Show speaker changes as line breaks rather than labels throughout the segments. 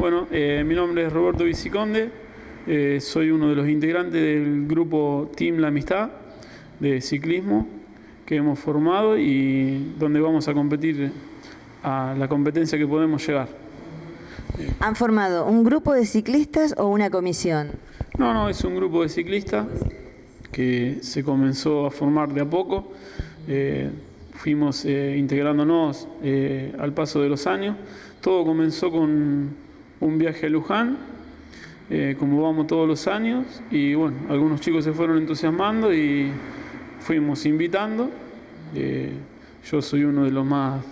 Bueno, eh, mi nombre es Roberto Viciconde, eh, soy uno de los integrantes del grupo Team La Amistad de ciclismo que hemos formado y donde vamos a competir a la competencia que podemos llegar.
¿Han formado un grupo de ciclistas o una comisión?
No, no, es un grupo de ciclistas que se comenzó a formar de a poco. Eh, fuimos eh, integrándonos eh, al paso de los años. Todo comenzó con un viaje a Luján, eh, como vamos todos los años, y bueno, algunos chicos se fueron entusiasmando y fuimos invitando. Eh, yo soy uno de los más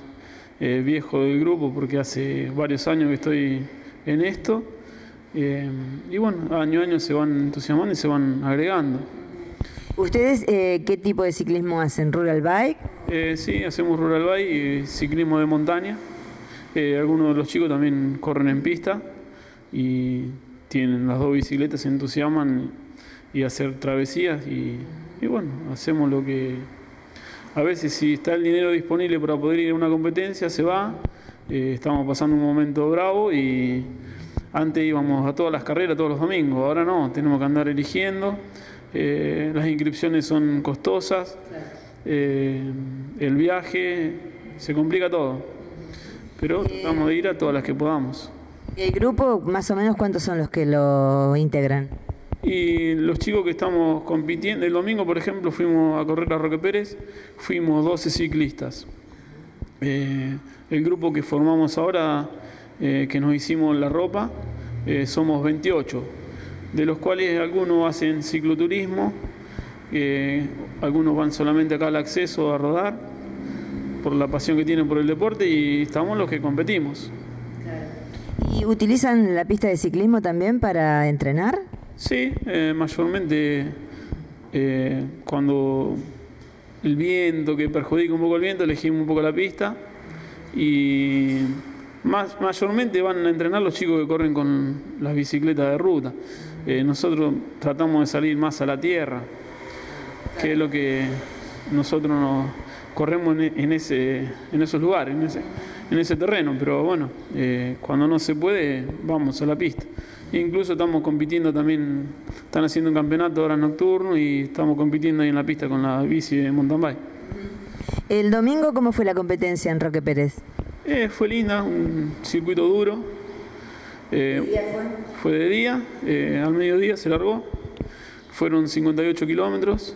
eh, viejos del grupo porque hace varios años que estoy en esto. Eh, y bueno, año a año se van entusiasmando y se van agregando.
¿Ustedes eh, qué tipo de ciclismo hacen? ¿Rural bike?
Eh, sí, hacemos rural bike y ciclismo de montaña. Algunos de los chicos también corren en pista y tienen las dos bicicletas, se entusiasman y hacer travesías y, y bueno, hacemos lo que... A veces si está el dinero disponible para poder ir a una competencia, se va. Eh, estamos pasando un momento bravo y antes íbamos a todas las carreras todos los domingos, ahora no, tenemos que andar eligiendo. Eh, las inscripciones son costosas, eh, el viaje, se complica todo. Pero tratamos de ir a todas las que podamos.
¿El grupo, más o menos, cuántos son los que lo integran?
Y los chicos que estamos compitiendo, el domingo por ejemplo fuimos a correr a Roque Pérez, fuimos 12 ciclistas. Eh, el grupo que formamos ahora, eh, que nos hicimos la ropa, eh, somos 28, de los cuales algunos hacen cicloturismo, eh, algunos van solamente acá al acceso a rodar, por la pasión que tienen por el deporte, y estamos los que competimos.
¿Y utilizan la pista de ciclismo también para entrenar?
Sí, eh, mayormente eh, cuando el viento, que perjudica un poco el viento, elegimos un poco la pista y más, mayormente van a entrenar los chicos que corren con las bicicletas de ruta. Eh, nosotros tratamos de salir más a la tierra, que es lo que nosotros nos corremos en, en ese, en esos lugares, en ese, en ese terreno, pero bueno, eh, cuando no se puede, vamos a la pista. Incluso estamos compitiendo también, están haciendo un campeonato ahora nocturno y estamos compitiendo ahí en la pista con la bici de mountain bike.
¿El domingo cómo fue la competencia en Roque Pérez?
Eh, fue linda, un circuito duro. Eh, fue? de día, eh, al mediodía se largó. Fueron 58 kilómetros.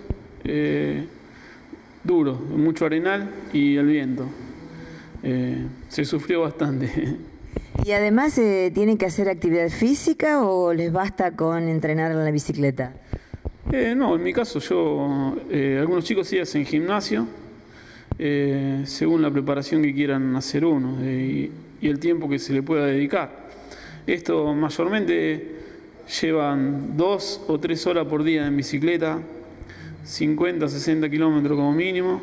Duro, mucho arenal y el viento. Eh, se sufrió bastante.
¿Y además eh, tienen que hacer actividad física o les basta con entrenar en la bicicleta?
Eh, no, en mi caso yo, eh, algunos chicos sí hacen gimnasio, según la preparación que quieran hacer uno y, y el tiempo que se le pueda dedicar. Esto mayormente llevan dos o tres horas por día en bicicleta, 50, 60 kilómetros como mínimo.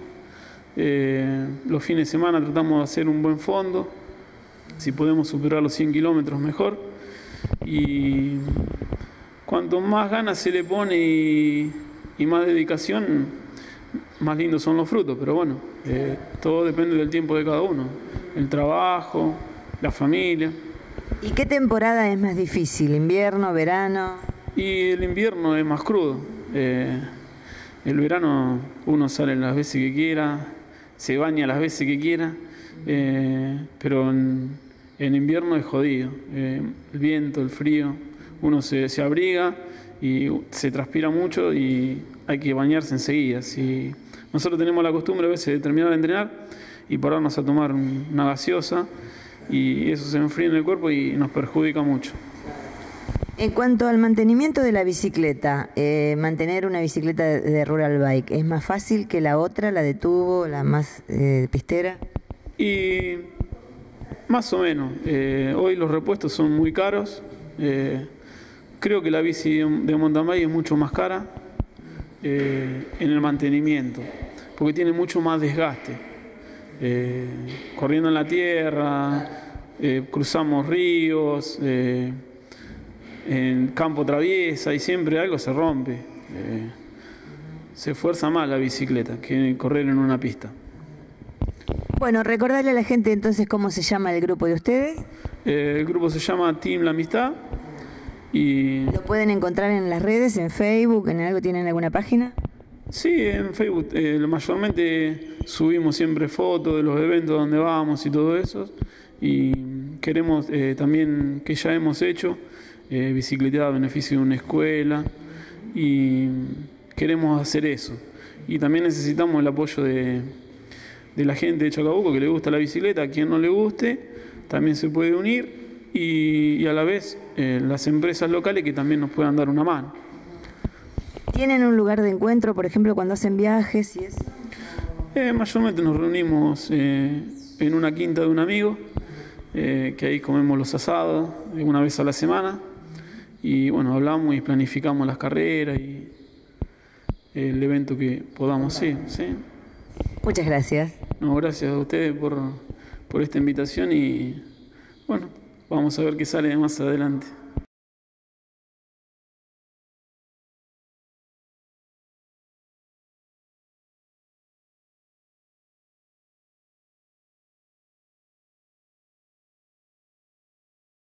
Eh, los fines de semana tratamos de hacer un buen fondo, si podemos superar los 100 kilómetros mejor. Y cuanto más ganas se le pone y, y más dedicación, más lindos son los frutos. Pero bueno, eh, todo depende del tiempo de cada uno. El trabajo, la familia.
¿Y qué temporada es más difícil? ¿Invierno, verano?
Y el invierno es más crudo. Eh, el verano uno sale las veces que quiera, se baña las veces que quiera, eh, pero en, invierno es jodido. Eh, el viento, el frío, uno se, se abriga y se transpira mucho y hay que bañarse enseguida. Si nosotros tenemos la costumbre a veces de terminar de entrenar y pararnos a tomar un- una gaseosa y eso se enfría en el cuerpo y nos perjudica mucho.
En cuanto al mantenimiento de la bicicleta, eh, mantener una bicicleta de, rural bike, ¿es más fácil que la otra, la de tubo, la más eh, pistera?
Y más o menos, eh, hoy los repuestos son muy caros. creo que la bici de, mountain bike es mucho más cara en el mantenimiento, porque tiene mucho más desgaste. Corriendo en la tierra, cruzamos ríos, en campo traviesa y siempre algo se rompe. Eh, se esfuerza más la bicicleta que correr en una pista.
Bueno, recordarle a la gente entonces cómo se llama el grupo de ustedes.
Eh, el grupo se llama Team La Amistad y
¿Lo pueden encontrar en las redes, en Facebook, en algo? ¿Tienen alguna página?
sí, en Facebook eh, mayormente subimos siempre fotos de los eventos donde vamos y todo eso y queremos eh, también que ya hemos hecho eh, bicicleteada a beneficio de una escuela y queremos hacer eso y también necesitamos el apoyo de, de la gente de Chacabuco que le gusta la bicicleta, a quien no le guste también se puede unir y, y a la vez eh, las empresas locales que también nos puedan dar una mano.
¿Tienen un lugar de encuentro, por ejemplo, cuando hacen viajes y eso?
Eh, mayormente nos reunimos eh, en una quinta de un amigo, eh, que ahí comemos los asados una vez a la semana y bueno, hablamos y planificamos las carreras y el evento que podamos ir. ¿sí?
Muchas gracias.
No, gracias a ustedes por, por esta invitación y bueno, vamos a ver qué sale más adelante.